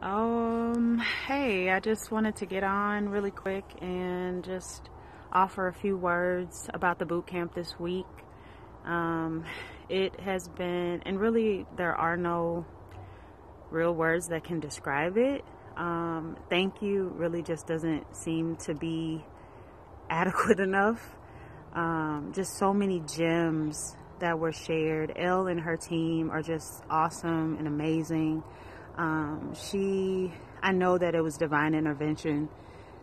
Um, hey, I just wanted to get on really quick and just offer a few words about the boot camp this week. Um, it has been, and really, there are no real words that can describe it. Um, thank you really just doesn't seem to be adequate enough. Um, just so many gems that were shared. Elle and her team are just awesome and amazing. Um, she, I know that it was divine intervention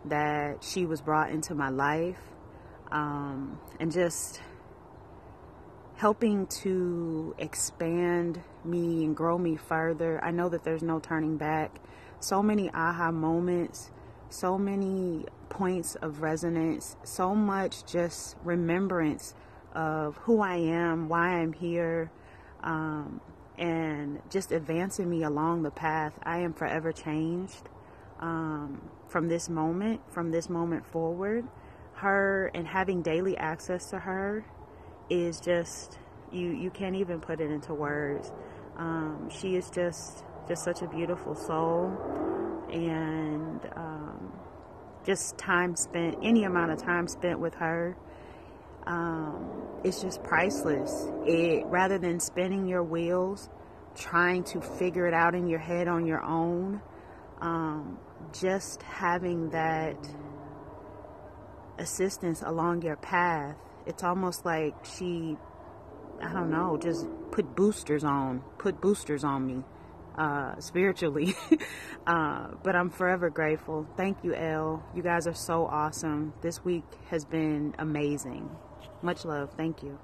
that she was brought into my life, um, and just helping to expand me and grow me further. I know that there's no turning back. So many aha moments, so many points of resonance, so much just remembrance of who I am, why I'm here. Um, and just advancing me along the path. I am forever changed um, from this moment, from this moment forward. Her and having daily access to her is just you. You can't even put it into words. Um, she is just just such a beautiful soul, and um, just time spent, any amount of time spent with her um, it's just priceless. It rather than spinning your wheels, trying to figure it out in your head on your own, um, just having that assistance along your path. It's almost like she, I don't know, just put boosters on, put boosters on me uh, spiritually. uh, but I'm forever grateful. Thank you, Elle. You guys are so awesome. This week has been amazing. Much love. Thank you.